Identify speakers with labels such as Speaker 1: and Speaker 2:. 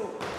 Speaker 1: 또